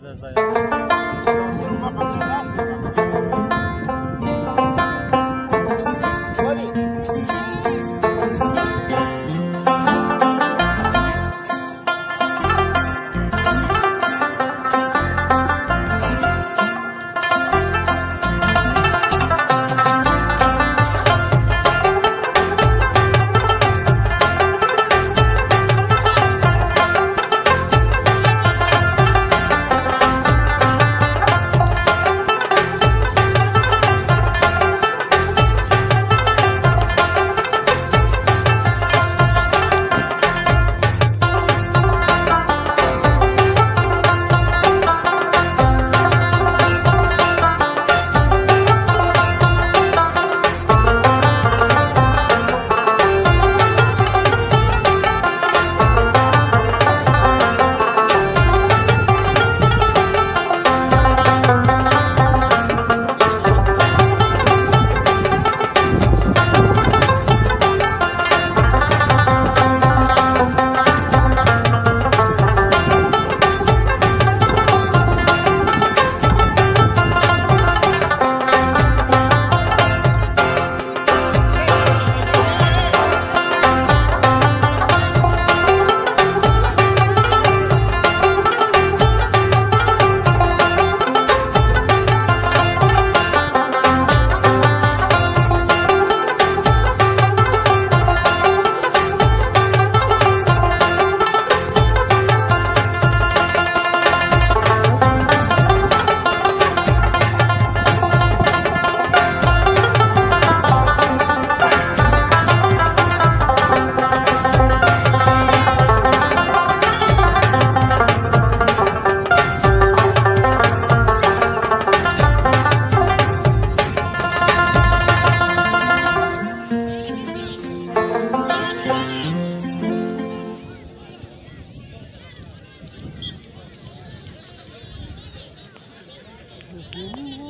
Vai ser uma Brasil.